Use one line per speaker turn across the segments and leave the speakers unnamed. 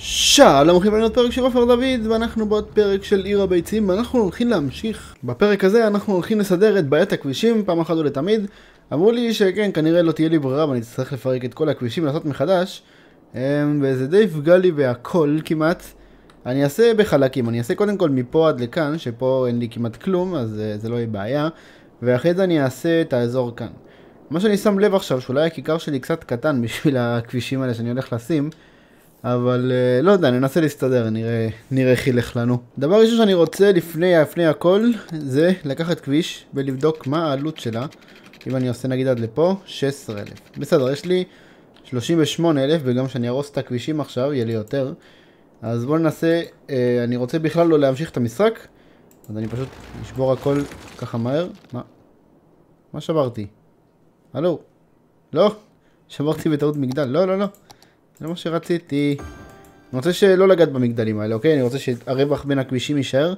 שלום אחים ועוד פרק של עופר דוד ואנחנו בעוד פרק של עיר הביצים ואנחנו הולכים להמשיך. בפרק הזה אנחנו הולכים לסדר את בעיית הכבישים פעם אחת ולתמיד. אמרו לי שכן כנראה לא תהיה לי ברירה ואני אצטרך לפרק את כל הכבישים ולעשות מחדש. אמ, וזה די יפגע לי בהכל כמעט. אני אעשה בחלקים אני אעשה קודם כל מפה עד לכאן שפה אין לי כמעט כלום אז uh, זה לא יהיה בעיה. ואחרי זה אני אעשה את האזור כאן. מה שאני שם לב עכשיו שאולי הכיכר שלי קצת קטן בשביל הכבישים האלה שאני הולך לשים אבל uh, לא יודע, ננסה להסתדר, נראה, נראה איך ילך לנו. דבר ראשון שאני רוצה לפני, לפני הכל, זה לקחת כביש ולבדוק מה העלות שלה. אם אני עושה נגיד עד לפה, 16,000. בסדר, יש לי 38,000, וגם שאני ארוס את הכבישים עכשיו, יהיה לי יותר. אז בואו ננסה, uh, אני רוצה בכלל לא להמשיך את המשחק, אז אני פשוט אשבור הכל ככה מהר. מה? מה שברתי? הלו? לא? שברתי בטעות מגדל. לא, לא, לא. זה מה שרציתי. אני רוצה שלא לגעת במגדלים האלה, אוקיי? אני רוצה שהרווח בין הכבישים יישאר.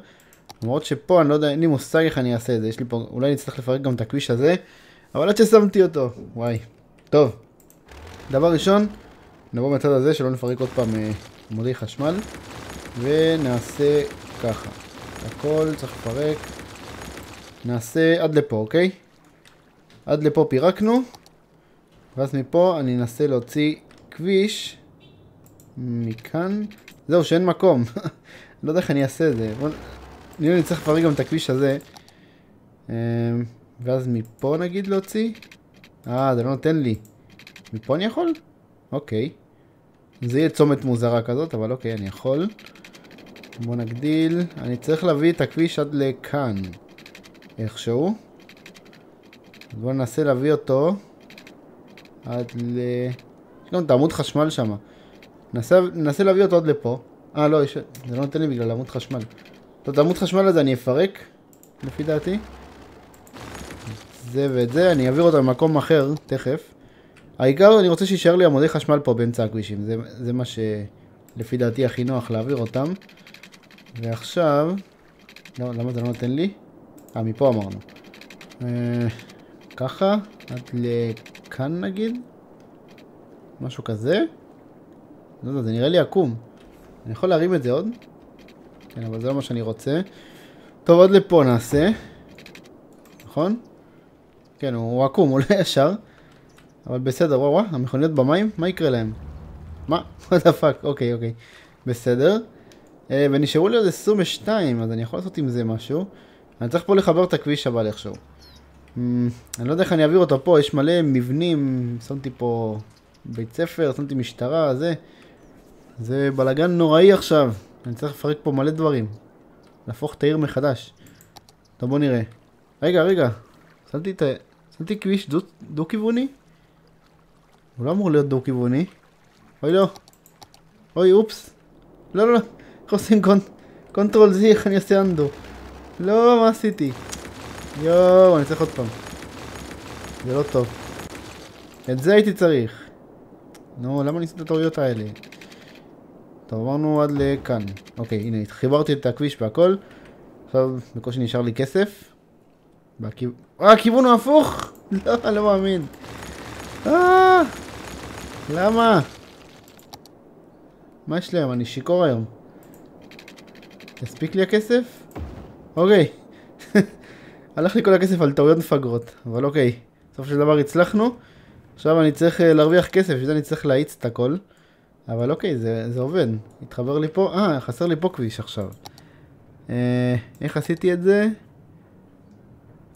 למרות שפה אני לא יודע, אין לי מושג איך אני אעשה את זה. יש לי פה, אולי אני אצטרך לפרק גם את הכביש הזה. אבל עד ששמתי אותו. וואי. טוב. דבר ראשון, נבוא מהצד הזה, שלא נפרק עוד פעם אה, עמודי חשמל. ונעשה ככה. הכל צריך לפרק. נעשה עד לפה, אוקיי? עד לפה פירקנו. ואז מפה אני אנסה להוציא כביש מכאן, זהו שאין מקום, לא יודע איך אני אעשה את זה, בוא... נראה לי צריך לפרק גם את הכביש הזה, אמ, ואז מפה נגיד להוציא, אה זה לא נותן לי, מפה אני יכול? אוקיי, זה יהיה צומת מוזרה כזאת, אבל אוקיי אני יכול, בוא נגדיל, אני צריך להביא את הכביש עד לכאן, איכשהו, בוא ננסה להביא אותו עד ל... יש גם את העמוד חשמל שם. ננסה, להביא אותו עד לפה. אה, לא, יש... זה לא נותן לי בגלל עמוד חשמל. טוב, את העמוד חשמל הזה אני אפרק, לפי דעתי. זה ואת זה, אני אעביר אותו למקום אחר, תכף. העיקר, אני רוצה שיישאר לי עמודי חשמל פה באמצע הכבישים. זה, זה מה שלפי דעתי הכי נוח להעביר אותם. ועכשיו... לא, למה זה לא נותן לי? אה, מפה אמרנו. אה, ככה, עד לכאן נגיד. משהו כזה. לא יודע, זה נראה לי עקום. אני יכול להרים את זה עוד? כן, אבל זה לא מה שאני רוצה. טוב, עוד לפה נעשה. נכון? כן, הוא עקום, הוא לא ישר. אבל בסדר, וואו וואו, המכוניות במים, מה יקרה להם? מה? what the fuck, אוקיי, אוקיי. בסדר. אה, ונשארו לי עוד 22, אז אני יכול לעשות עם זה משהו. אני צריך פה לחבר את הכביש הבא לאיכשהו. Mm, אני לא יודע איך אני אעביר אותו פה, יש מלא מבנים, שמתי פה בית ספר, שמתי משטרה, זה. זה בלאגן נוראי עכשיו. אני צריך לפרק פה מלא דברים. להפוך את העיר מחדש. טוב בוא נראה. רגע, רגע. שמתי את ה... שמתי כביש דו, דו? הוא לא אמור להיות דו כיווני. אוי לא. אוי אופס. לא לא לא. איך עושים קונ... control Z, איך אני אעשה undo? לא, מה עשיתי? יואו, אני צריך עוד פעם. זה לא טוב. את זה הייתי צריך. נו, למה אני עושה את הטעויות האלה? טוב, אמרנו עד לכאן. אוקיי, הנה, חיברתי את הכביש והכל. עכשיו, בקושי נשאר לי כסף. בכיו... אה, הכיוון הוא הפוך! לא, לא מאמין. אה! למה? מה יש להם? אני שיכור היום. יספיק לי הכסף? אוקיי. הלך לי כל הכסף על טעויות מפגרות, אבל אוקיי. בסופו של דבר הצלחנו. עכשיו אני צריך אה, להרוויח כסף, בשביל זה אני צריך להאיץ את הכל. אבל אוקיי, זה, זה עובד. התחבר לי פה, אה, חסר לי פה כביש עכשיו. אה, איך עשיתי את זה?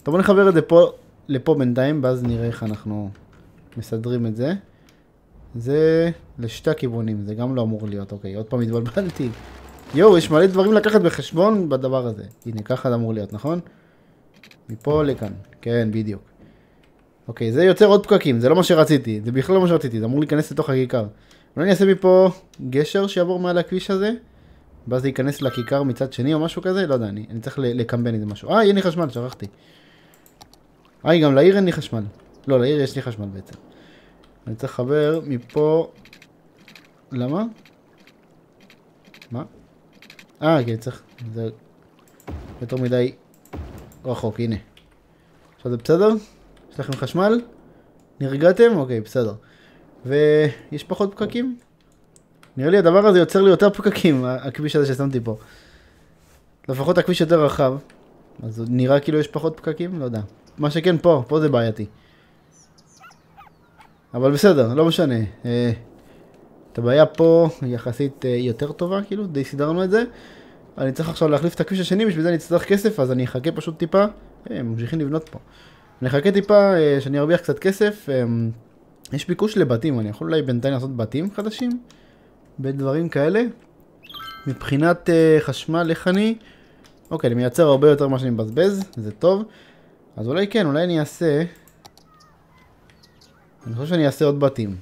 טוב, בוא נחבר את זה פה, לפה בינתיים, ואז נראה איך אנחנו מסדרים את זה. זה לשתי הכיוונים, זה גם לא אמור להיות, אוקיי, עוד פעם התבלבלתי. יואו, יש מלא דברים לקחת בחשבון בדבר הזה. הנה, ככה זה אמור להיות, נכון? מפה לכאן, כן, בדיוק. אוקיי, זה יוצר עוד פקקים, זה לא מה שרציתי, זה בכלל לא מה שרציתי, זה אמור להיכנס לתוך הכיכר. אולי אני אעשה מפה גשר שיעבור מעל הכביש הזה, ואז זה ייכנס לכיכר מצד שני או משהו כזה, לא יודע, אני, אני צריך לקמבן איזה משהו. אה, אין לי חשמל, שכחתי. אה, גם לעיר אין לי חשמל. לא, לעיר יש לי חשמל בעצם. אני צריך לחבר מפה... למה? מה? אה, כן, צריך... זה יותר מדי רחוק, הנה. עכשיו זה בסדר? יש לכם חשמל? נרגעתם? אוקיי, בסדר. ויש פחות פקקים? נראה לי הדבר הזה יוצר לי יותר פקקים, הכביש הזה ששמתי פה. לפחות הכביש יותר רחב, אז נראה כאילו יש פחות פקקים, לא יודע. מה שכן פה, פה זה בעייתי. אבל בסדר, לא משנה. אה, את הבעיה פה יחסית אה, יותר טובה, כאילו, די סידרנו את זה. אני צריך עכשיו להחליף את הכביש השני, בשביל זה אני אצטרך כסף, אז אני אחכה פשוט טיפה. אה, ממשיכים לבנות פה. אני אחכה טיפה שאני ארוויח קצת כסף. יש ביקוש לבתים, אני יכול אולי בינתיים לעשות בתים חדשים? בדברים כאלה. מבחינת חשמל, איך אני... אוקיי, אני מייצר הרבה יותר ממה שאני מבזבז, זה טוב. אז אולי כן, אולי אני אעשה... אני חושב שאני אעשה עוד בתים.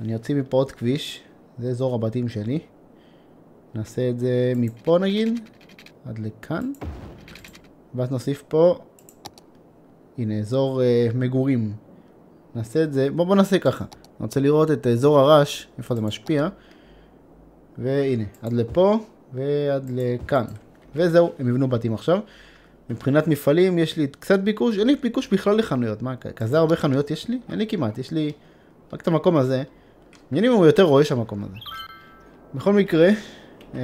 אני אוציא מפה עוד כביש, זה אזור הבתים שלי. נעשה את זה מפה נגיד, עד לכאן. ואז נוסיף פה, הנה, אזור אה, מגורים. נעשה את זה, בוא, בוא נעשה ככה. אני רוצה לראות את אזור הרעש, איפה זה משפיע. והנה, עד לפה ועד לכאן. וזהו, הם יבנו בתים עכשיו. מבחינת מפעלים יש לי קצת ביקוש, אין לי ביקוש בכלל לחנויות, מה, כזה הרבה חנויות יש לי? אין לי כמעט, יש לי רק את המקום הזה. מעניין אם הוא יותר רועש המקום הזה. בכל מקרה, אמ,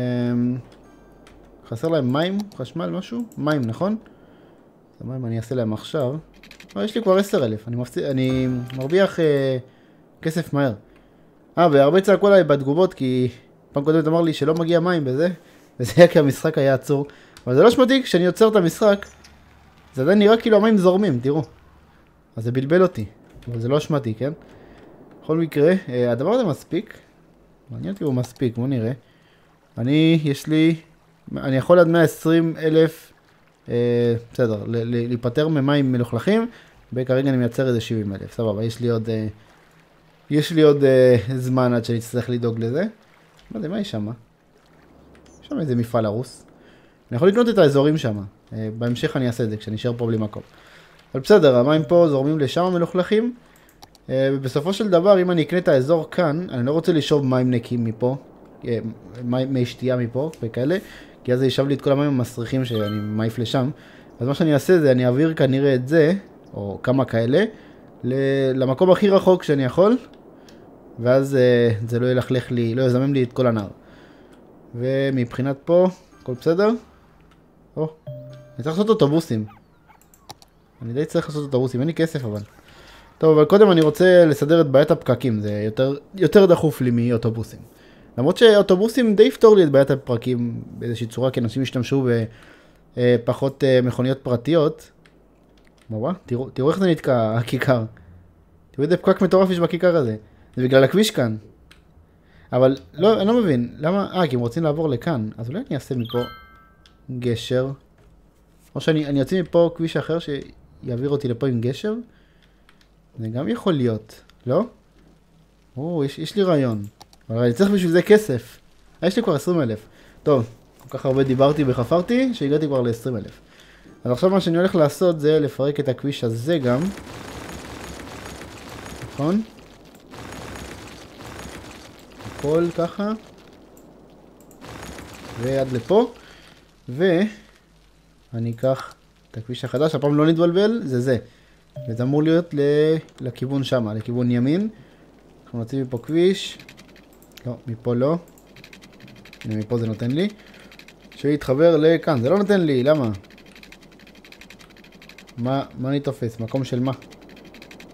חסר להם מים, חשמל, משהו? מים, נכון? את המים אני אעשה להם עכשיו. לא, יש לי כבר עשר אלף, אני, מפסיד, אני מרוויח אה, כסף מהר. אה, והרבה צעקו עליי בתגובות, כי פעם קודמת אמר לי שלא מגיע מים בזה, וזה היה כי המשחק היה עצור. אבל זה לא אשמתי, כשאני עוצר את המשחק, זה עדיין נראה כאילו המים זורמים, תראו. אז זה בלבל אותי, אבל זה לא אשמתי, כן? בכל מקרה, אה, הדבר הזה מספיק. מעניין אותי הוא מספיק, בוא נראה. אני, יש לי, אני יכול עד 120 אלף, בסדר, להיפטר ממים מלוכלכים, וכרגע אני מייצר איזה 70 אלף, סבבה, יש לי עוד, אה, יש לי עוד אה, זמן עד שאני אצטרך לדאוג לזה. לא יודע, מה יש שם? יש שם איזה מפעל הרוס. אני יכול לקנות את האזורים שם. אה, בהמשך אני אעשה את זה כשאני אשאר פה בלי מקום. אבל בסדר, המים פה זורמים לשם מלוכלכים. אה, ובסופו של דבר, אם אני אקנה את האזור כאן, אני לא רוצה לשאוב מים נקיים מפה. אה, מי שתייה מפה וכאלה. כי אז זה ישב לי את כל המים המסריחים שאני מעיף לשם. אז מה שאני אעשה זה, אני אעביר כנראה את זה, או כמה כאלה, למקום הכי רחוק שאני יכול. ואז זה לא ילכלך לי, לא יזמם לי את כל הנהר. ומבחינת פה, הכל בסדר? או, אני צריך לעשות אוטובוסים. אני די צריך לעשות אוטובוסים, אין לי כסף אבל. טוב, אבל קודם אני רוצה לסדר את בעיית הפקקים, זה יותר, יותר דחוף לי מאוטובוסים. למרות שאוטובוסים די יפתור לי את בעיית הפרקים באיזושהי צורה, כי אנשים ישתמשו בפחות אה, מכוניות פרטיות. מה, תראו, תראו איך זה נתקע, הכיכר. תראו איזה פקק מטורף יש בכיכר הזה. זה בגלל הכביש כאן. אבל לא, אני לא מבין, למה, אה, כי הם רוצים לעבור לכאן, אז אולי אני אעשה מפה גשר. או שאני אוציא מפה כביש אחר שיעביר אותי לפה עם גשר. זה גם יכול להיות, לא? או, יש, יש לי רעיון. אבל אני צריך בשביל זה כסף. יש לי כבר 20 אלף. טוב, כל כך הרבה דיברתי וחפרתי, שהגעתי כבר ל-20 אלף. אז עכשיו מה שאני הולך לעשות זה לפרק את הכביש הזה גם. נכון? הכל ככה. ועד לפה. ואני אקח את הכביש החדש, הפעם לא נתבלבל, זה זה. וזה אמור להיות לכיוון שם, לכיוון ימין. אנחנו נוציא מפה כביש. לא, מפה לא. הנה, מפה זה נותן לי. שיתחבר לכאן, זה לא נותן לי, למה? מה, מה אני תופס? מקום של מה?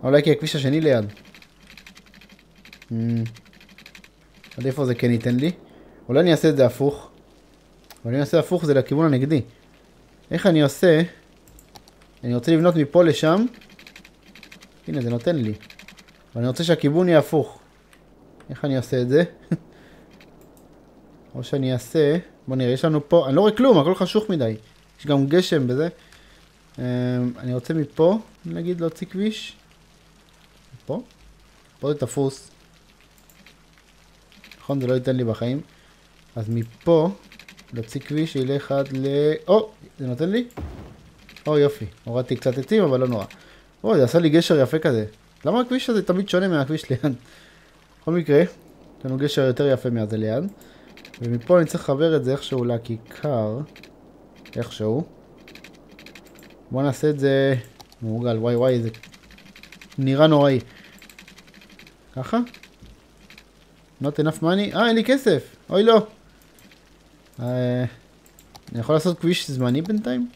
אולי כי הכביש השני ליד. Mm. עד איפה זה כן ייתן לי? אולי אני אעשה את זה הפוך. אבל אם אני אעשה הפוך זה לכיוון הנגדי. איך אני עושה? אני רוצה לבנות מפה לשם. הנה זה נותן לי. אבל אני רוצה שהכיוון יהיה הפוך. איך אני עושה את זה? או שאני אעשה... בוא נראה, יש לנו פה... אני לא רואה כלום, הכל חשוך מדי. יש גם גשם בזה. אמ, אני רוצה מפה, נגיד, להוציא כביש. פה? פה זה תפוס. נכון, זה לא ייתן לי בחיים. אז מפה להוציא כביש שילך עד ל... או, זה נותן לי? או יופי, הורדתי קצת עצים אבל לא נורא. או, זה עשה לי גשר יפה כזה. למה הכביש הזה תמיד שונה מהכביש ליד? בכל מקרה, יש לנו גשר יותר יפה מהזה ליד. ומפה אני צריך לחבר את זה איכשהו לכיכר. איכשהו. בוא נעשה את זה מעוגל, וואי וואי, זה נראה נוראי. ככה? not enough money, אה, אין לי כסף, אוי לא. אה, אני יכול לעשות כביש זמני בינתיים?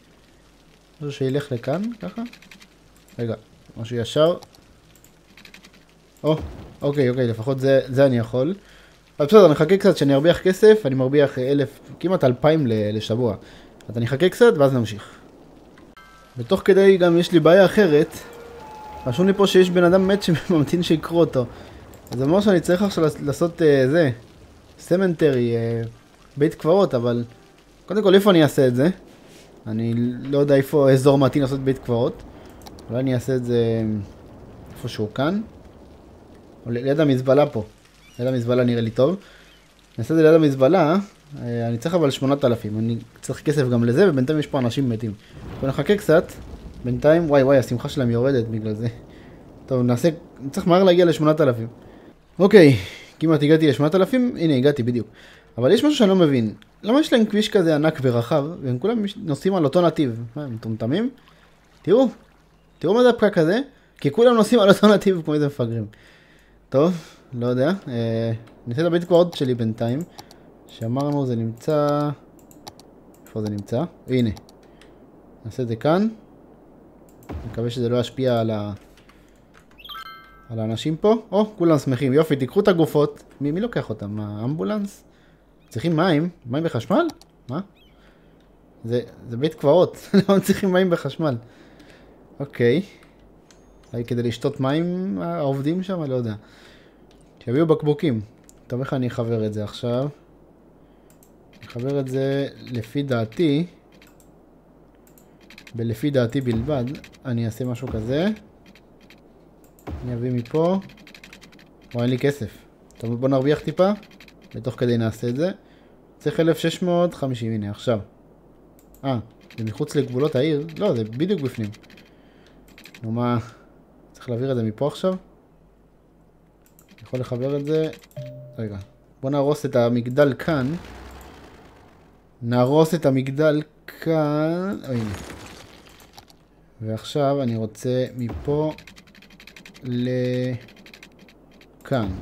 משהו שילך לכאן, ככה? רגע, משהו ישר. או, אוקיי, אוקיי, לפחות זה, זה אני יכול. אבל בסדר, אני אחכה קצת שאני ארוויח כסף, אני מרוויח אלף, כמעט אלפיים לשבוע. אז אני אחכה קצת ואז נמשיך. ותוך כדי גם יש לי בעיה אחרת. רשום לי פה שיש בן אדם מת שממתין שיקרו אותו. אז זה אומר שאני צריך עכשיו לעשות uh, זה, סמנטרי, uh, בית קברות, אבל קודם כל איפה אני אעשה את זה? אני לא יודע איפה אזור מתאים לעשות בית קברות. אולי אני אעשה את זה איפשהו כאן. או ליד המזבלה פה. ליד המזבלה נראה לי טוב. אני אעשה את זה ליד המזבלה, אה, אני צריך אבל 8,000. אני צריך כסף גם לזה, ובינתיים יש פה אנשים מתים. בוא נחכה קצת. בינתיים, וואי וואי, השמחה שלהם יורדת בגלל זה. טוב, נעשה, צריך מהר להגיע ל-8,000. אוקיי, כמעט הגעתי ל-8,000, הנה הגעתי בדיוק. אבל יש משהו שאני לא מבין. למה יש להם כביש כזה ענק ורחב, והם כולם נוסעים על אותו נתיב? מה, הם מטומטמים? תראו, תראו מה זה הפקק הזה, כי כולם נוסעים על אותו נתיב כמו איזה מפגרים. טוב, לא יודע. אה, אני אעשה את הבית שלי בינתיים. שאמרנו זה נמצא... איפה זה נמצא? הנה. נעשה את זה כאן. מקווה שזה לא ישפיע על ה... על האנשים פה. או, כולם שמחים. יופי, תיקחו את הגופות. מי, מי לוקח אותם? האמבולנס? צריכים מים? מים וחשמל? מה? זה, זה בית קברות. למה צריכים מים וחשמל? אוקיי. אולי כדי לשתות מים העובדים שם? לא יודע. שיביאו בקבוקים. טוב, איך אני אחבר את זה עכשיו? אני אחבר את זה לפי דעתי. בלפי דעתי בלבד, אני אעשה משהו כזה. אני אביא מפה. או אין לי כסף. טוב, בוא נרוויח טיפה. ותוך כדי נעשה את זה. צריך 1650, הנה עכשיו. אה, זה מחוץ לגבולות העיר? לא, זה בדיוק בפנים. נו מה, צריך להעביר את זה מפה עכשיו? יכול לחבר את זה... רגע, בוא נהרוס את המגדל כאן. נהרוס את המגדל כאן... או הנה. ועכשיו אני רוצה מפה לכאן.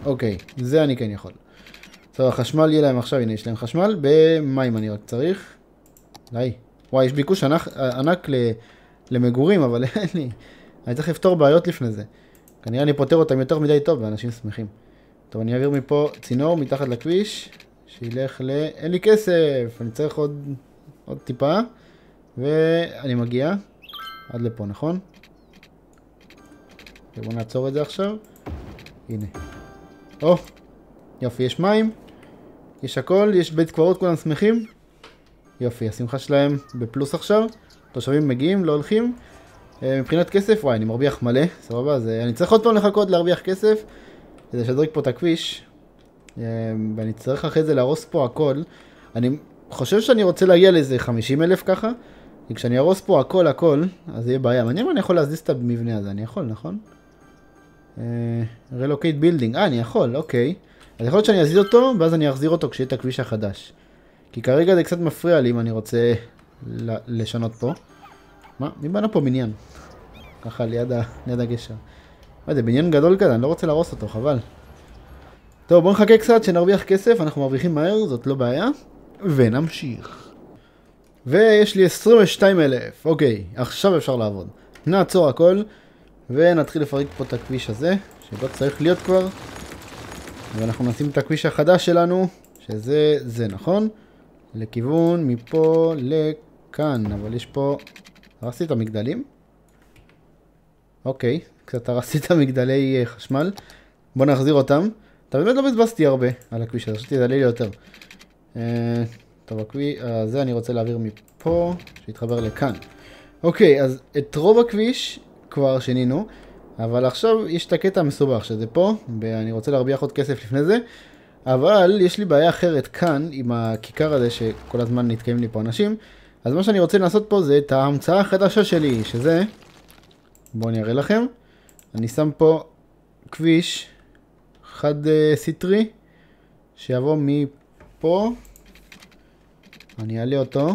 אוקיי, זה אני כן יכול. טוב, החשמל יהיה להם עכשיו, הנה יש להם חשמל, במים אני רק צריך. די. וואי, יש ביקוש ענק, ענק למגורים, אבל אין לי. אני צריך לפתור בעיות לפני זה. כנראה אני פותר אותם יותר מדי טוב, ואנשים שמחים. טוב, אני אעביר מפה צינור מתחת לכביש, שילך ל... אין לי כסף! אני צריך עוד, עוד טיפה, ואני מגיע עד לפה, נכון? בואו נעצור את זה עכשיו. הנה. או, יופי, יש מים, יש הכל, יש בית קברות, כולם שמחים. יופי, השמחה שלהם בפלוס עכשיו. תושבים מגיעים, לא הולכים. אה, מבחינת כסף, וואי, אני מרוויח מלא, סבבה? אז אני צריך עוד פעם לחכות להרוויח כסף כדי לשדרג פה את הכביש. אה, ואני צריך אחרי זה להרוס פה הכל. אני חושב שאני רוצה להגיע לאיזה 50 אלף ככה. כי כשאני ארוס פה הכל הכל, אז יהיה בעיה. מעניין אם אני יכול להזיז את המבנה הזה, אני יכול, נכון? relocate uh, building, אה, אני יכול, אוקיי. אז יכול להיות שאני אזיז אותו, ואז אני אחזיר אותו כשיהיה את הכביש החדש. כי כרגע זה קצת מפריע לי אם אני רוצה לשנות פה. מה? מי בנה פה בניין? ככה ליד. ליד הגשר. מה זה בניין גדול כזה, אני לא רוצה להרוס אותו, חבל. טוב, בואו נחכה קצת שנרוויח כסף, אנחנו מרוויחים מהר, זאת לא בעיה. ונמשיך. ויש לי 22 אלף, אוקיי, עכשיו אפשר לעבוד. נעצור הכל, ונתחיל לפרק פה את הכביש הזה, שלא צריך להיות כבר. ואנחנו נשים את הכביש החדש שלנו, שזה זה, נכון? לכיוון מפה לכאן, אבל יש פה... הרסתי את המגדלים? אוקיי, קצת הרסתי את המגדלי אה, חשמל. בוא נחזיר אותם. אתה באמת לא בזבזתי הרבה על הכביש הזה, חשבתי שזה לי יותר. אה, טוב, הכביש, אה, זה אני רוצה להעביר מפה, שיתחבר לכאן. אוקיי, אז את רוב הכביש כבר שינינו, אבל עכשיו יש את הקטע המסובך שזה פה, ואני רוצה להרוויח עוד כסף לפני זה, אבל יש לי בעיה אחרת כאן, עם הכיכר הזה שכל הזמן נתקעים לי פה אנשים, אז מה שאני רוצה לעשות פה זה את ההמצאה החדשה שלי, שזה, בואו אני אראה לכם, אני שם פה כביש חד אה, סטרי, שיבוא מפה, אני אעלה אותו,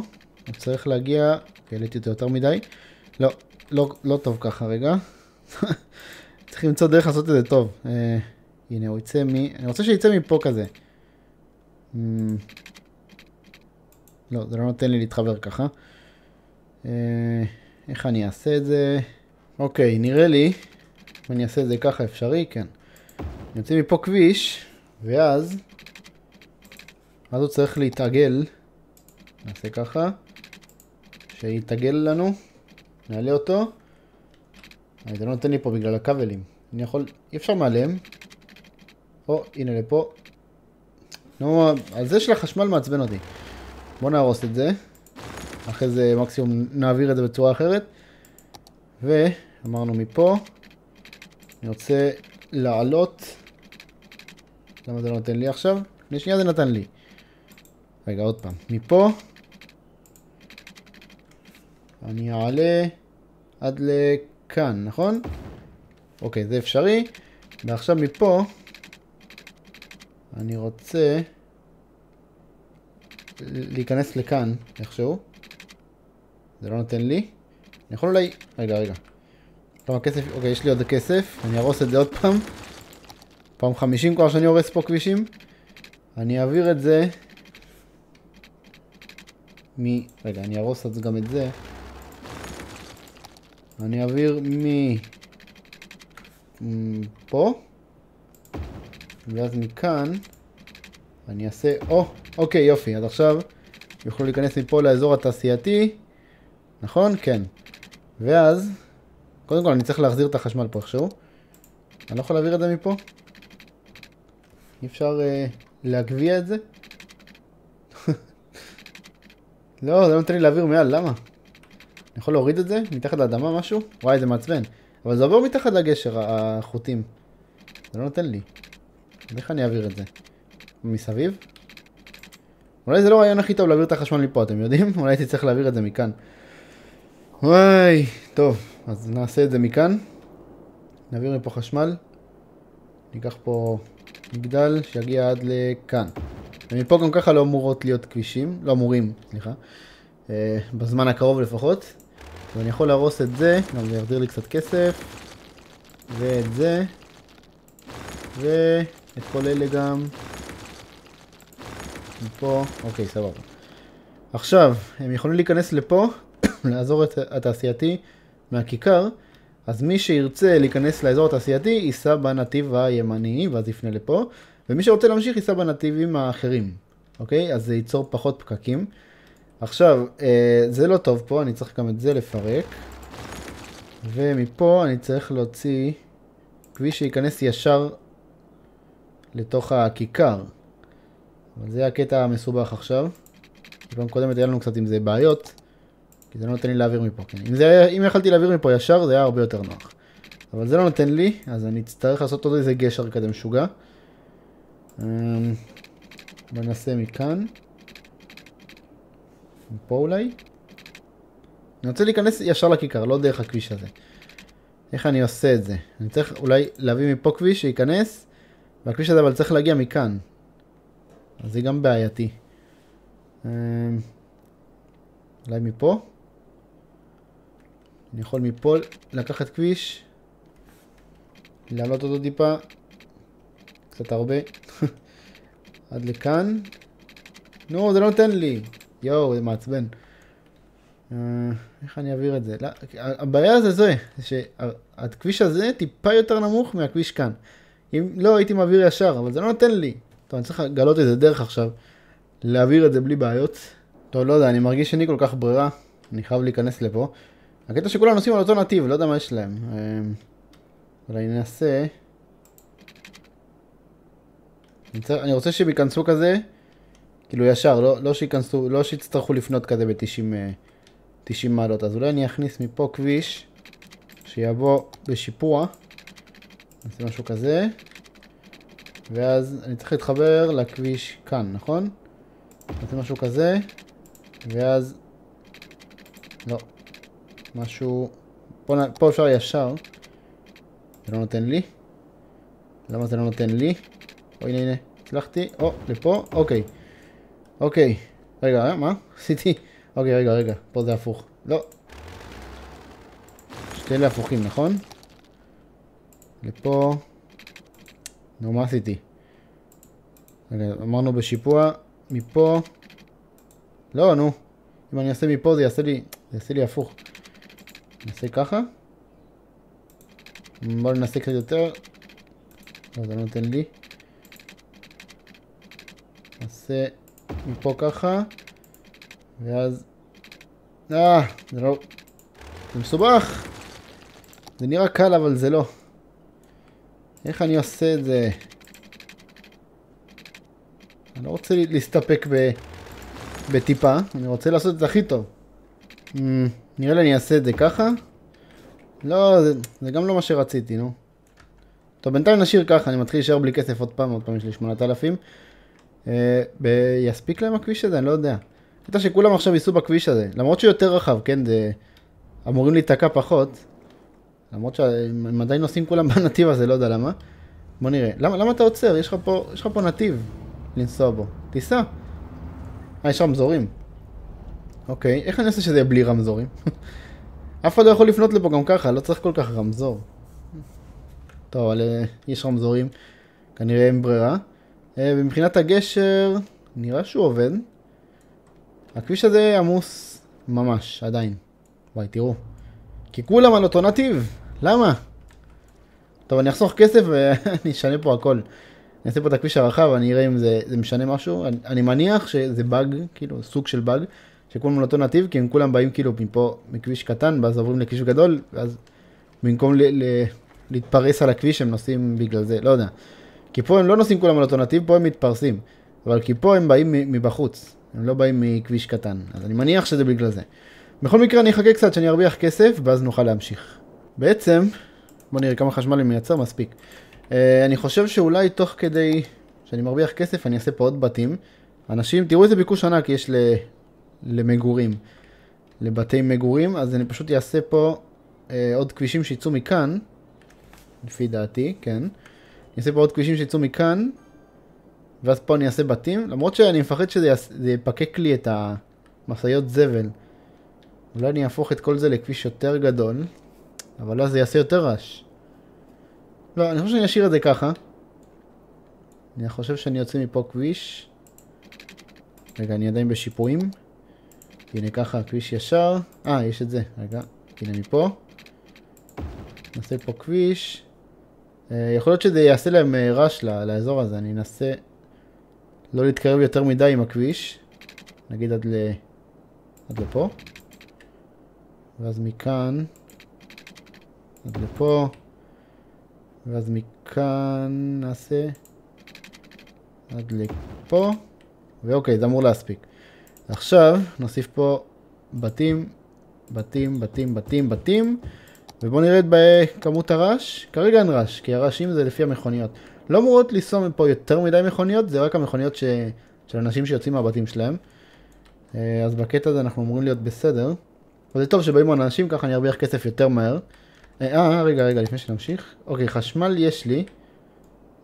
הוא צריך להגיע, העליתי אותו יותר מדי, לא, לא, לא טוב ככה רגע, צריך למצוא דרך לעשות את זה טוב, אה, הנה, הוא יצא מ... אני רוצה שיצא מפה כזה. Mm. לא, זה לא נותן לי להתחבר ככה. אה, איך אני אעשה את זה? אוקיי, נראה לי, אם אני אעשה את זה ככה אפשרי, כן. אני יוצא מפה כביש, ואז... אז הוא צריך להתעגל. נעשה ככה. שיתעגל לנו. נעלה אותו. זה לא נותן לי פה בגלל הכבלים. אני יכול... אי אפשר מעליהם. או, הנה לפה. נו, על זה של החשמל מעצבן אותי. בוא נהרוס את זה. אחרי זה מקסימום נעביר את זה בצורה אחרת. ואמרנו מפה. אני רוצה לעלות. למה זה לא נותן לי עכשיו? לפני שנייה זה נתן לי. רגע, עוד פעם. מפה. אני אעלה עד לכאן, נכון? אוקיי, זה אפשרי. ועכשיו מפה אני רוצה להיכנס לכאן איכשהו. זה לא נותן לי. אני יכול אולי... רגע, רגע. כמה כסף? אוקיי, יש לי עוד כסף. אני ארוס את זה עוד פעם. פעם 50 כבר שאני הורס פה כבישים. אני אעביר את זה מ... רגע, אני ארוס את זה גם את זה. אני אעביר מ... פה. ואז מכאן אני אעשה... או, אוקיי, יופי. אז עכשיו יוכלו להיכנס מפה לאזור התעשייתי. נכון? כן. ואז, קודם כל אני צריך להחזיר את החשמל פה איכשהו. אני לא יכול להעביר את זה מפה? אי אפשר אה, להגביע את זה? לא, זה לא נותן לי להעביר מעל, למה? אני יכול להוריד את זה? מתחת לאדמה משהו? וואי, זה מעצבן. אבל זה עובר מתחת לגשר, החוטים. זה לא נותן לי. איך אני אעביר את זה? מסביב? אולי זה לא רעיון הכי טוב להעביר את החשמל מפה, אתם יודעים? אולי הייתי צריך להעביר את זה מכאן. וואי, טוב, אז נעשה את זה מכאן. נעביר מפה חשמל. ניקח פה מגדל שיגיע עד לכאן. ומפה גם ככה לא אמורות להיות כבישים, לא אמורים, סליחה. אה, בזמן הקרוב לפחות. ואני יכול להרוס את זה, גם זה יחזיר לי קצת כסף. ואת זה. ואת כל אלה גם. מפה, אוקיי, סבבה. עכשיו, הם יכולים להיכנס לפה, לאזור התעשייתי מהכיכר, אז מי שירצה להיכנס לאזור התעשייתי ייסע בנתיב הימני, ואז יפנה לפה, ומי שרוצה להמשיך ייסע בנתיבים האחרים, אוקיי? אז זה ייצור פחות פקקים. עכשיו, אה, זה לא טוב פה, אני צריך גם את זה לפרק. ומפה אני צריך להוציא כביש שייכנס ישר לתוך הכיכר. אבל זה הקטע המסובך עכשיו. פעם קודמת היה לנו קצת עם זה בעיות, כי זה לא נותן לי להעביר מפה. כן. אם, זה, אם יכלתי להעביר מפה ישר זה היה הרבה יותר נוח. אבל זה לא נותן לי, אז אני אצטרך לעשות עוד איזה גשר כזה משוגע. אמ, בוא נעשה מכאן. פה אולי? אני רוצה להיכנס ישר לכיכר, לא דרך הכביש הזה. איך אני עושה את זה? אני צריך אולי להביא מפה כביש שייכנס, והכביש הזה אבל צריך להגיע מכאן. אז זה גם בעייתי. אמ, אולי מפה? אני יכול מפה לקחת כביש, להעלות אותו טיפה, קצת הרבה, עד לכאן. נו, זה לא נותן לי. יואו, זה מעצבן. Uh, איך אני אעביר את זה? לא, הבעיה זה זה, שהכביש הזה טיפה יותר נמוך מהכביש כאן. אם לא, הייתי מעביר ישר, אבל זה לא נותן לי. טוב, אני צריך לגלות איזה דרך עכשיו, להעביר את זה בלי בעיות. טוב, לא יודע, אני מרגיש שאין לי כל כך ברירה, אני חייב להיכנס לפה. הקטע שכולם נוסעים על אותו נתיב, לא יודע מה יש להם. אבל אני אנסה... אני רוצה שהם ייכנסו כזה, כאילו ישר, לא, לא שיכנסו, לא שיצטרכו לפנות כזה ב-90 מעלות. אז אולי אני אכניס מפה כביש שיבוא בשיפוע. נעשה משהו כזה. ואז אני צריך להתחבר לכביש כאן, נכון? נעשה משהו כזה. ואז... לא. משהו... פה, פה אפשר ישר. זה לא נותן לי. למה זה לא נותן לי? או הנה הנה, הצלחתי. או, לפה, אוקיי. אוקיי, רגע, אה, מה? עשיתי... אוקיי, רגע, רגע, פה זה הפוך. לא. שתי אלה הפוכים, נכון? לפה. נו, מה עשיתי? רגע, אמרנו בשיפוע, מפה... לא, נו. אם אני אעשה מפה זה יעשה לי... זה יעשה לי הפוך. נעשה ככה. בואו ננסה קצת יותר. לא, זה לא נותן לי. נעשה מפה ככה. ואז... אה, זה לא... זה מסובך. זה נראה קל אבל זה לא. איך אני עושה את זה? אני לא רוצה להסתפק ב... בטיפה, אני רוצה לעשות את זה הכי טוב. Mm, נראה לי אני אעשה את זה ככה. לא, זה, זה גם לא מה שרציתי, נו. טוב, בינתיים נשאיר ככה, אני מתחיל להישאר בלי כסף עוד פעם, עוד פעם יש לי 8,000. אה, ב- יספיק להם הכביש הזה? אני לא יודע. קטע שכולם עכשיו ייסעו בכביש הזה, למרות שהוא יותר רחב, כן, זה אמורים להיתקע פחות. למרות שהם עדיין נוסעים כולם בנתיב הזה, לא יודע למה. בוא נראה. למה, למה אתה עוצר? יש לך פה, יש לך פה נתיב לנסוע בו. תיסע. אה, יש רמזורים. אוקיי, איך אני עושה שזה יהיה בלי רמזורים? אף אחד לא יכול לפנות לפה גם ככה, לא צריך כל כך רמזור. טוב, אבל uh, יש רמזורים, כנראה אין ברירה. Uh, ומבחינת הגשר, נראה שהוא עובד. הכביש הזה עמוס ממש, עדיין. וואי, תראו. כי כולם על אותו נתיב, למה? טוב, אני אחסוך כסף ואני אשנה פה הכל. אני אעשה פה את הכביש הרחב, אני אראה אם זה, זה משנה משהו. אני, אני מניח שזה באג, כאילו, סוג של באג, שכולם על אותו נתיב, כי הם כולם באים כאילו מפה, מכביש קטן, ואז עוברים לכביש גדול, ואז במקום ל, ל, להתפרס על הכביש הם נוסעים בגלל זה, לא יודע. כי פה הם לא נוסעים כולם על אותו נתיב, פה הם מתפרסים. אבל כי פה הם באים מבחוץ, הם לא באים מכביש קטן. אז אני מניח שזה בגלל זה. בכל מקרה אני אחכה קצת שאני ארוויח כסף, ואז נוכל להמשיך. בעצם, בוא נראה כמה חשמל אני מייצר, מספיק. Uh, אני חושב שאולי תוך כדי שאני מרוויח כסף, אני אעשה פה עוד בתים. אנשים, תראו איזה ביקוש ענק יש. למגורים, לבתי מגורים, אז אני פשוט אעשה פה uh, עוד כבישים שיצאו מכאן, לפי דעתי, כן. אני אעשה פה עוד כבישים שיצאו מכאן, ואז פה אני אעשה בתים, למרות שאני מפחד שזה יס... יפקק לי את המשאיות זבל. אולי אני אהפוך את כל זה לכביש יותר גדול, אבל אז זה יעשה יותר רעש. לא, אני חושב שאני אשאיר את זה ככה. אני חושב שאני יוצא מפה כביש. רגע, אני עדיין בשיפועים. הנה ככה, כביש ישר. אה, יש את זה. רגע, הנה מפה. נעשה פה כביש. Uh, יכול להיות שזה יעשה להם רעש לאזור הזה. אני אנסה לא להתקרב יותר מדי עם הכביש. נגיד עד, ל... עד לפה. ואז מכאן עד לפה ואז מכאן נעשה עד לפה ואוקיי זה אמור להספיק עכשיו נוסיף פה בתים בתים בתים בתים בתים ובואו נרד בכמות הרעש כרגע אין רעש כי הרעשים זה לפי המכוניות לא אמורות לנסוע מפה יותר מדי מכוניות זה רק המכוניות ש... של אנשים שיוצאים מהבתים שלהם אה, אז בקטע הזה אנחנו אמורים להיות בסדר אבל זה טוב שבאים עוד אנשים, ככה אני ארוויח כסף יותר מהר. אה, אה, רגע, רגע, לפני שנמשיך. אוקיי, חשמל יש לי.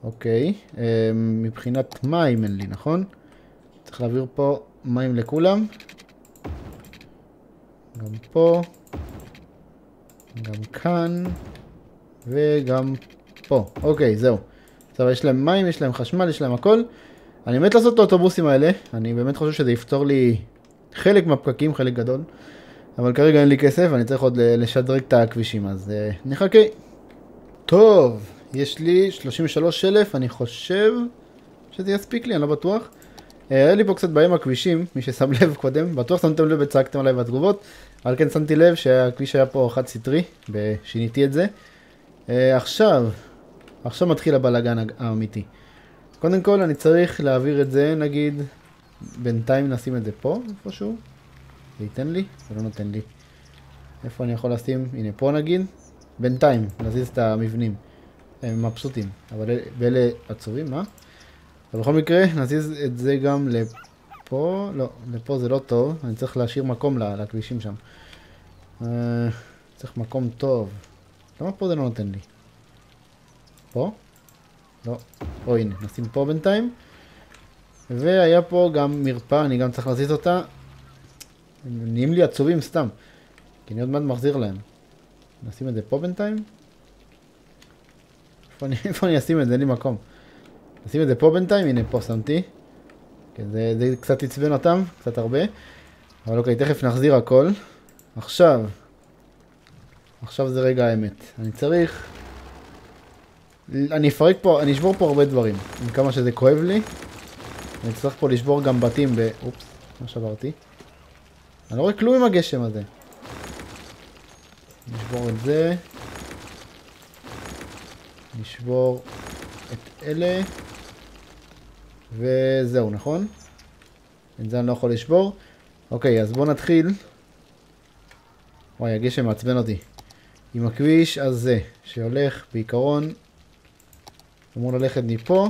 אוקיי, אה, מבחינת מים אין לי, נכון? צריך להעביר פה מים לכולם. גם פה. גם כאן. וגם פה. אוקיי, זהו. עכשיו יש להם מים, יש להם חשמל, יש להם הכל. אני מת לעשות את האוטובוסים האלה. אני באמת חושב שזה יפתור לי חלק מהפקקים, חלק גדול. אבל כרגע אין לי כסף, אני צריך עוד לשדרג את הכבישים, אז uh, נחכה. טוב, יש לי 33 אלף, אני חושב שזה יספיק לי, אני לא בטוח. Uh, היה לי פה קצת בעיה עם הכבישים, מי ששם לב קודם, בטוח שמתם לב וצעקתם עליי בתגובות, אבל כן שמתי לב שהכביש היה פה חד סטרי, ושיניתי את זה. Uh, עכשיו, עכשיו מתחיל הבלאגן האמיתי. קודם כל אני צריך להעביר את זה, נגיד, בינתיים נשים את זה פה, איפשהו. זה ייתן לי? זה לא נותן לי. איפה אני יכול לשים? הנה פה נגיד. בינתיים, נזיז את המבנים. הם מבסוטים, אבל ואלה עצובים, מה? אבל בכל מקרה, נזיז את זה גם לפה. לא, לפה זה לא טוב. אני צריך להשאיר מקום לכבישים שם. Uh, צריך מקום טוב. למה פה זה לא נותן לי? פה? לא. או הנה, נשים פה בינתיים. והיה פה גם מרפאה, אני גם צריך להזיז אותה. הם נהיים לי עצובים סתם. כי אני עוד מעט מחזיר להם. נשים את זה פה בינתיים? איפה אני אשים את זה? אין לי מקום. נשים את זה פה בינתיים, הנה פה שמתי. זה, זה קצת עצבן אותם, קצת הרבה. אבל אוקיי, תכף נחזיר הכל. עכשיו, עכשיו זה רגע האמת. אני צריך... אני אפרק פה, אני אשבור פה הרבה דברים. עם כמה שזה כואב לי. אני צריך פה לשבור גם בתים ב... אופס, מה שברתי? אני לא רואה כלום עם הגשם הזה. נשבור את זה. נשבור את אלה. וזהו, נכון? את זה אני לא יכול לשבור. אוקיי, אז בואו נתחיל. וואי, הגשם מעצבן אותי. עם הכביש הזה, שהולך בעיקרון, אמור ללכת מפה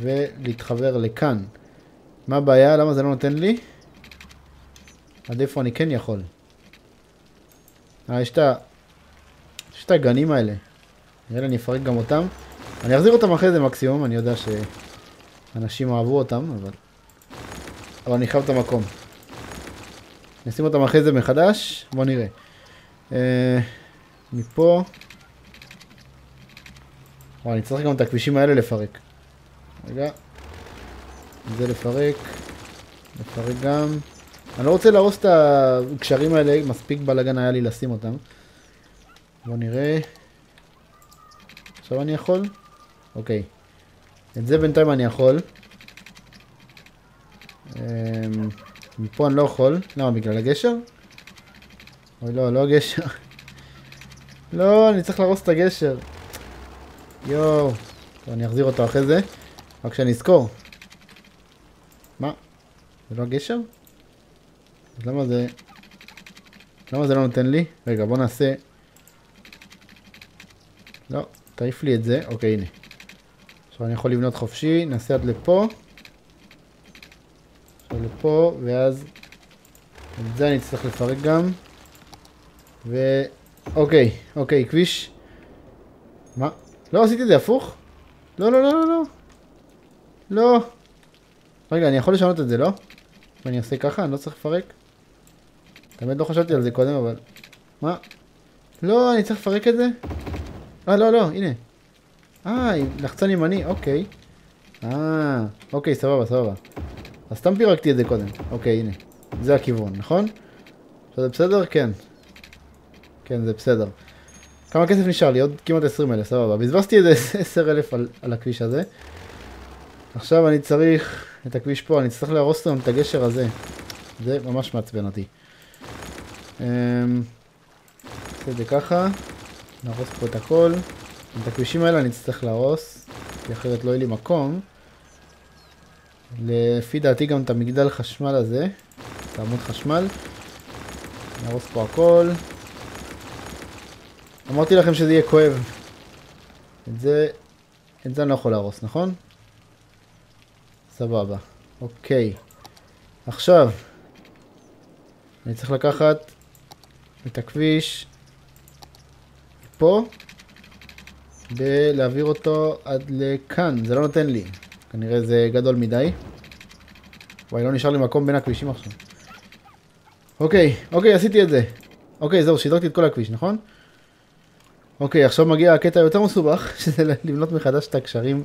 ולהתחבר לכאן. מה הבעיה? למה זה לא נותן לי? עד איפה אני כן יכול? אה, יש את ה... יש את הגנים האלה. נראה לי אני אפרק גם אותם. אני אחזיר אותם אחרי זה מקסימום, אני יודע שאנשים אהבו אותם, אבל... אבל אני חייב את המקום. נשים אותם אחרי זה מחדש, בוא נראה. אה, מפה... וואי, אני צריך גם את הכבישים האלה לפרק. רגע. זה לפרק. לפרק גם. אני לא רוצה להרוס את הקשרים האלה, מספיק בלאגן היה לי לשים אותם. בוא נראה. עכשיו אני יכול? אוקיי. את זה בינתיים אני יכול. אמ, מפה אני לא יכול. למה? בגלל הגשר? אוי לא, לא הגשר. לא, אני צריך להרוס את הגשר. יואו. טוב, אני אחזיר אותו אחרי זה. רק שאני אזכור. מה? זה לא הגשר? אז למה זה... למה זה לא נותן לי? רגע, בוא נעשה... לא, תעיף לי את זה. אוקיי, הנה. עכשיו אני יכול לבנות חופשי. נעשה עד לפה. עכשיו לפה, ואז... את זה אני אצטרך לפרק גם. ו... אוקיי, אוקיי, כביש. מה? לא עשיתי את זה הפוך? לא, לא, לא, לא, לא. לא. רגע, אני יכול לשנות את זה, לא? ואני אעשה ככה, אני לא צריך לפרק? באמת לא חשבתי על זה קודם, אבל... מה? לא, אני צריך לפרק את זה? אה, לא, לא, הנה. אה, לחצן ימני, אוקיי. אה, אוקיי, סבבה, סבבה. אז סתם פירקתי את זה קודם. אוקיי, הנה. זה הכיוון, נכון? זה בסדר? כן. כן, זה בסדר. כמה כסף נשאר לי? עוד כמעט 20 אלף, סבבה. בזבזתי איזה 10 אלף על, על הכביש הזה. עכשיו אני צריך את הכביש פה, אני צריך להרוס לנו את הגשר הזה. זה ממש מעצבן אותי. אמ, נעשה את זה ככה, נהרוס פה את הכל. את הכבישים האלה אני אצטרך להרוס, כי אחרת לא יהיה לי מקום. לפי דעתי גם את המגדל חשמל הזה, את העמוד חשמל. נהרוס פה הכל. אמרתי לכם שזה יהיה כואב. את זה, את זה אני לא יכול להרוס, נכון? סבבה. אוקיי. עכשיו, אני צריך לקחת את הכביש פה ולהעביר אותו עד לכאן, זה לא נותן לי, כנראה זה גדול מדי. וואי, לא נשאר לי מקום בין הכבישים עכשיו. אוקיי, אוקיי, עשיתי את זה. אוקיי, זהו, שידרתי את כל הכביש, נכון? אוקיי, עכשיו מגיע הקטע היותר מסובך, שזה לבנות מחדש את הקשרים,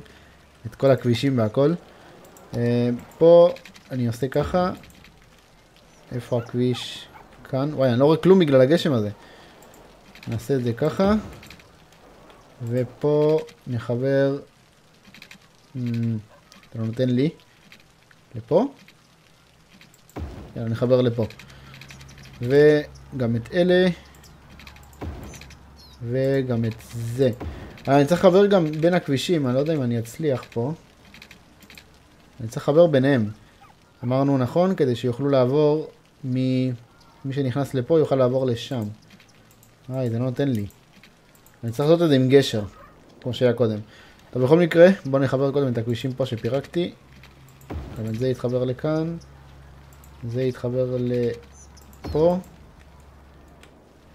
את כל הכבישים והכל. אה, פה אני עושה ככה. איפה הכביש? כאן. וואי, אני לא רואה כלום בגלל הגשם הזה. נעשה את זה ככה. ופה נחבר... אמ, אתה לא נותן לי. לפה? יאללה, נחבר לפה. וגם את אלה. וגם את זה. אה, אני צריך לחבר גם בין הכבישים, אני לא יודע אם אני אצליח פה. אני צריך לחבר ביניהם. אמרנו נכון, כדי שיוכלו לעבור מ... מי שנכנס לפה יוכל לעבור לשם. איי, זה לא נותן לי. אני צריך לעשות את זה עם גשר, כמו שהיה קודם. טוב, בכל מקרה, בואו נחבר קודם את הכבישים פה שפירקתי. גם את זה יתחבר לכאן. זה יתחבר לפה.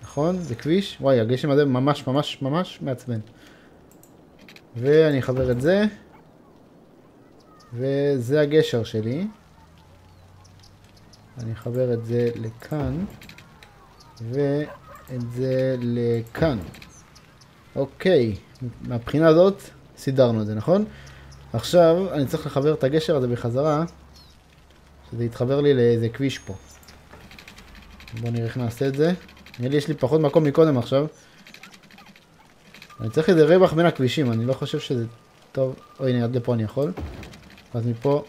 נכון? זה כביש. וואי, הגשם הזה ממש ממש ממש מעצבן. ואני אחבר את זה. וזה הגשר שלי. אני אחבר את זה לכאן, ואת זה לכאן. אוקיי, מהבחינה הזאת סידרנו את זה, נכון? עכשיו אני צריך לחבר את הגשר הזה בחזרה, שזה יתחבר לי לאיזה כביש פה. בואו נראה איך נעשה את זה. נראה לי יש לי פחות מקום מקודם עכשיו. אני צריך איזה רווח בין הכבישים, אני לא חושב שזה טוב. או הנה, עד לפה אני יכול. אז מפה...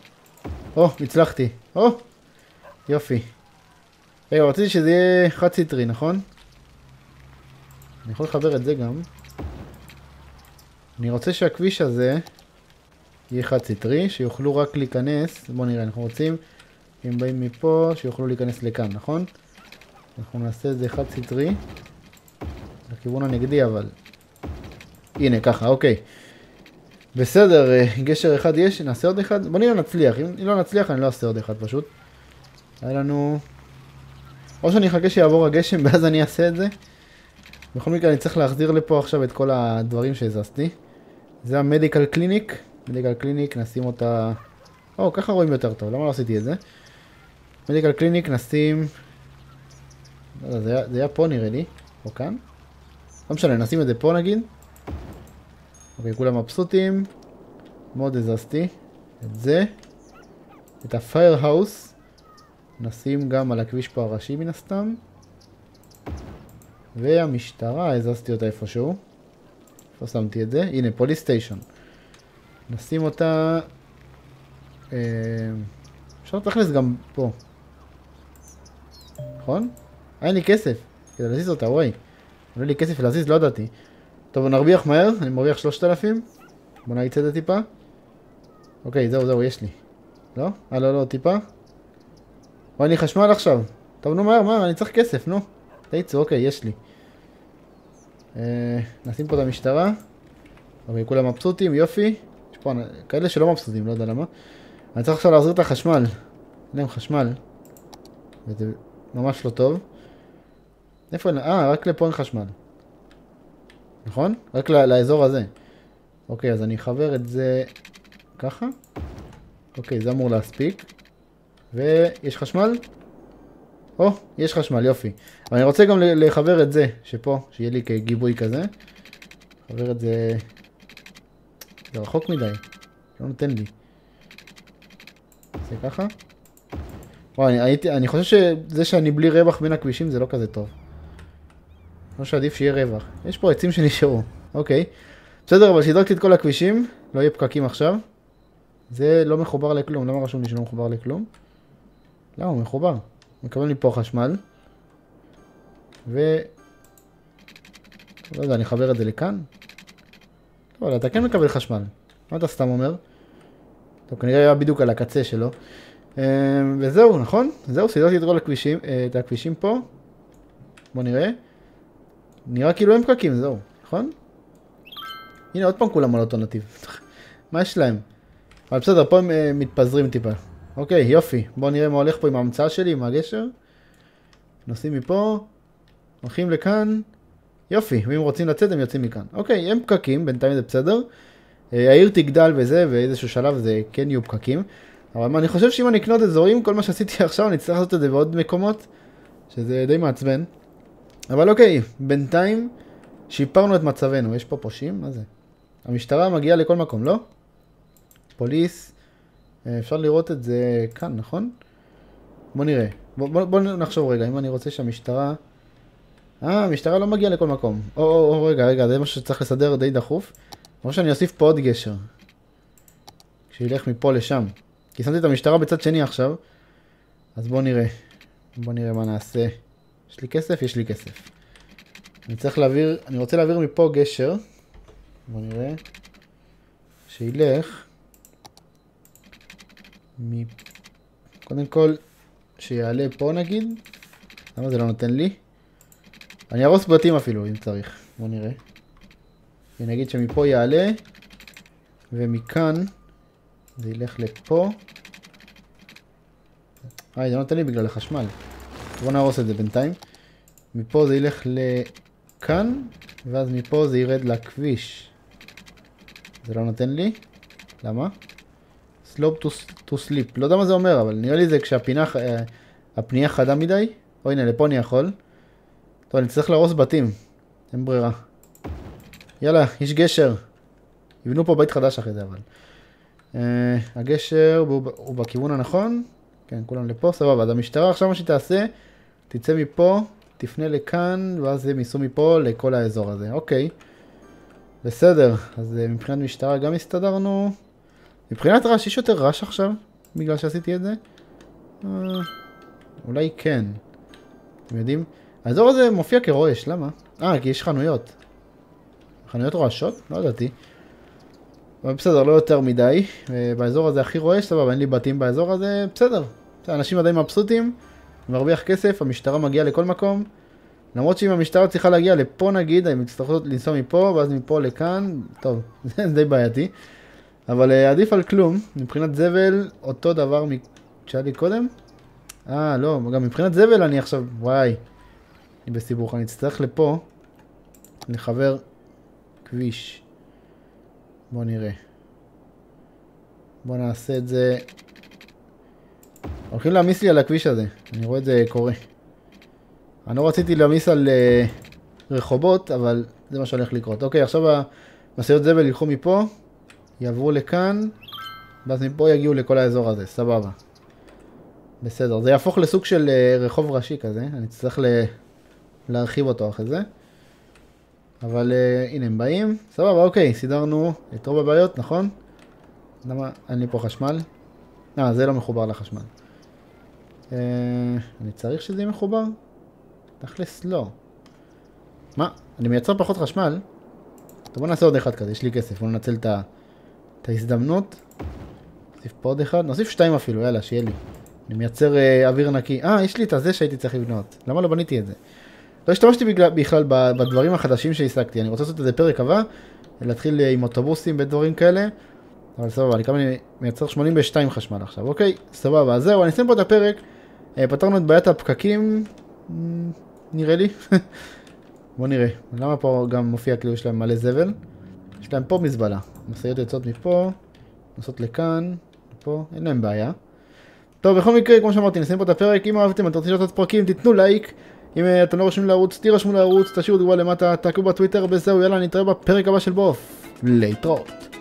או, הצלחתי. או, יופי. רגע, רציתי שזה יהיה חד סטרי, נכון? אני יכול לחבר את זה גם. אני רוצה שהכביש הזה יהיה חד סטרי, שיוכלו רק להיכנס, בואו נראה, אנחנו רוצים, אם באים מפה, שיוכלו להיכנס לכאן, נכון? אנחנו נעשה את זה חד סטרי, לכיוון הנגדי אבל. הנה, ככה, אוקיי. בסדר, אה, גשר אחד יש, נעשה עוד אחד, בוא נראה נצליח, אם לא נצליח אני לא אעשה עוד אחד פשוט. היה לנו... או שאני אחכה שיעבור הגשם ואז אני אעשה את זה. בכל מקרה אני צריך להחזיר לפה עכשיו את כל הדברים שהזזתי. זה המדיקל קליניק, מדיקל קליניק נשים אותה... או, ככה רואים יותר טוב, למה לא עשיתי את זה? מדיקל קליניק נשים... לא יודע, זה היה, זה היה פה נראה לי, או כאן. לא משנה, נשים את זה פה נגיד. אוקיי, כולם מבסוטים. מאוד הזזתי. את זה. את ה firehouse. נשים גם על הכביש פה הראשי מן הסתם. והמשטרה, הזזתי אותה איפשהו. איפה שמתי את זה? הנה, police station. נשים אותה... אה, אפשר לתכלס גם פה. נכון? אין לי כסף כדי להזיז אותה, וואי. עולה לי כסף להזיז, לא ידעתי. טוב, נרוויח מהר, אני מרוויח 3,000. בוא נאיץ את זה טיפה. אוקיי, זהו, זהו, יש לי. לא? אה, לא, לא, טיפה. וואי, אני חשמל עכשיו. טוב, נו, מהר, מהר, אני צריך כסף, נו. תאיצו, אוקיי, יש לי. אה, נשים פה את המשטרה. אוקיי, כולם מבסוטים, יופי. יש פה כאלה שלא מבסוטים, לא יודע למה. אני צריך עכשיו להחזיר את החשמל. אין להם חשמל. וזה ממש לא טוב. איפה אין? אה, רק לפה אין חשמל. נכון? רק לאזור הזה. אוקיי, אז אני אחבר את זה ככה. אוקיי, זה אמור להספיק. ויש חשמל? או, יש חשמל, יופי. אבל אני רוצה גם לחבר את זה, שפה, שיהיה לי כגיבוי כזה. לחבר את זה... זה רחוק מדי, לא נותן לי. זה ככה? וואי, אני, הייתי, אני חושב שזה שאני בלי רווח בין הכבישים זה לא כזה טוב. לא שעדיף שיהיה רווח. יש פה עצים שנשארו, אוקיי. בסדר, אבל שידרקתי את כל הכבישים, לא יהיה פקקים עכשיו. זה לא מחובר לכלום, למה רשום לי שלא מחובר לכלום? למה הוא מחובר? מקבלים לי פה חשמל. ו... לא יודע, אני אחבר את זה לכאן? לא יודע, אתה כן מקבל חשמל. מה אתה סתם אומר? טוב, כנראה היה בדיוק על הקצה שלו. אמ, וזהו, נכון? זהו, סידרתי את כל הכבישים, אה, את הכבישים פה. בוא נראה. נראה כאילו אין פקקים, זהו, נכון? הנה, עוד פעם כולם על אותו נתיב. מה יש להם? אבל בסדר, פה הם uh, מתפזרים טיפה. אוקיי, יופי. בואו נראה מה הולך פה עם ההמצאה שלי, עם הגשר. נוסעים מפה, הולכים לכאן. יופי, ואם רוצים לצאת הם יוצאים מכאן. אוקיי, אין פקקים, בינתיים זה בסדר. Uh, העיר תגדל וזה, ואיזשהו שלב זה כן יהיו פקקים. אבל אני חושב שאם אני אקנות אזורים, כל מה שעשיתי עכשיו, אני אצטרך לעשות את זה בעוד מקומות, שזה די מעצבן. אבל אוקיי, בינתיים שיפרנו את מצבנו. יש פה פושעים? מה זה? המשטרה מגיעה לכל מקום, לא? פוליס, אה, אפשר לראות את זה כאן, נכון? בוא נראה. בוא, בוא, בוא נחשוב רגע, אם אני רוצה שהמשטרה... אה, המשטרה לא מגיעה לכל מקום. או, או, או, רגע, רגע, זה משהו שצריך לסדר די דחוף. או שאני אוסיף פה עוד גשר. שילך מפה לשם. כי שמתי את המשטרה בצד שני עכשיו. אז בוא נראה. בוא נראה מה נעשה. יש לי כסף? יש לי כסף. אני צריך להעביר, אני רוצה להעביר מפה גשר. בוא נראה. שילך. מ... קודם כל, שיעלה פה נגיד. למה זה לא נותן לי? אני ארוס בתים אפילו, אם צריך. בוא נראה. ונגיד שמפה יעלה, ומכאן זה ילך לפה. אה, זה לא נותן לי בגלל החשמל. בוא נהרוס את זה בינתיים. מפה זה ילך לכאן, ואז מפה זה ירד לכביש. זה לא נותן לי. למה? Slope to, to sleep. לא יודע מה זה אומר, אבל נראה לי זה כשהפינה, אה, הפנייה חדה מדי. או הנה, לפה אני יכול. טוב, אני צריך להרוס בתים. אין ברירה. יאללה, יש גשר. יבנו פה בית חדש אחרי זה, אבל. Uh, הגשר הוא, הוא בכיוון הנכון? כן, כולם לפה, סבבה. אז המשטרה עכשיו מה שהיא תעשה, תצא מפה, תפנה לכאן, ואז הם ייסעו מפה לכל האזור הזה. אוקיי. בסדר, אז uh, מבחינת משטרה גם הסתדרנו. מבחינת רעש, יש יותר רעש עכשיו? בגלל שעשיתי את זה? Uh, אולי כן. אתם יודעים? האזור הזה מופיע כרועש, למה? אה, כי יש חנויות. חנויות רועשות? לא ידעתי. אבל בסדר, לא יותר מדי. אה, באזור הזה הכי רועש, סבבה, אין לי בתים באזור הזה, בסדר. אנשים עדיין מבסוטים, מרוויח כסף, המשטרה מגיעה לכל מקום. למרות שאם המשטרה צריכה להגיע לפה נגיד, הם יצטרכו לנסוע מפה, ואז מפה לכאן, טוב, זה די בעייתי. אבל uh, עדיף על כלום, מבחינת זבל, אותו דבר שהיה לי קודם. אה, לא, גם מבחינת זבל אני עכשיו, וואי, אני בסיבוך, אני אצטרך לפה לחבר כביש. בוא נראה. בוא נעשה את זה. הולכים להעמיס לי על הכביש הזה, אני רואה את זה קורה. אני לא רציתי להעמיס על uh, רחובות, אבל זה מה שהולך לקרות. אוקיי, עכשיו המשאיות זבל ילכו מפה, יעברו לכאן, ואז מפה יגיעו לכל האזור הזה, סבבה. בסדר, זה יהפוך לסוג של uh, רחוב ראשי כזה, אני אצטרך ל... להרחיב אותו אחרי זה. אבל uh, הנה הם באים, סבבה, אוקיי, סידרנו את רוב הבעיות, נכון? למה אין לי פה חשמל? אה, זה לא מחובר לחשמל. Uh, אני צריך שזה יהיה מחובר? תכלס לא. מה? אני מייצר פחות חשמל? טוב בוא נעשה עוד אחד כזה, יש לי כסף, בוא ננצל את ההזדמנות. נוסיף פה עוד אחד, נוסיף שתיים אפילו, יאללה, שיהיה לי. אני מייצר uh, אוויר נקי. אה, יש לי את הזה שהייתי צריך לבנות. למה לא בניתי את זה? לא השתמשתי בכלל בדברים החדשים שהשגתי, אני רוצה לעשות את זה פרק הבא, להתחיל עם אוטובוסים ודברים כאלה, אבל סבבה, אני כמה מייצר 82 חשמל עכשיו, אוקיי? סבבה, אז זהו, אני אסיים פה את הפרק, אה, פתרנו את בעיית הפקקים, נראה לי. בוא נראה, למה פה גם מופיע כאילו יש להם מלא זבל? יש להם פה מזבלה, משאיות יוצאות מפה, נוסעות לכאן, פה, אין להם בעיה. טוב, בכל מקרה, כמו שאמרתי, נסיים פה את הפרק, אם אהבתם, אתם רוצים לראות את פרקים, תיתנו לייק. אם אה, אתם לא רושמים לערוץ, תירשמו לערוץ, תשאירו תגובה למטה, תעקבו בטוויטר, וזהו, יאללה, נתראה בפרק הבא של בוף. להתראות.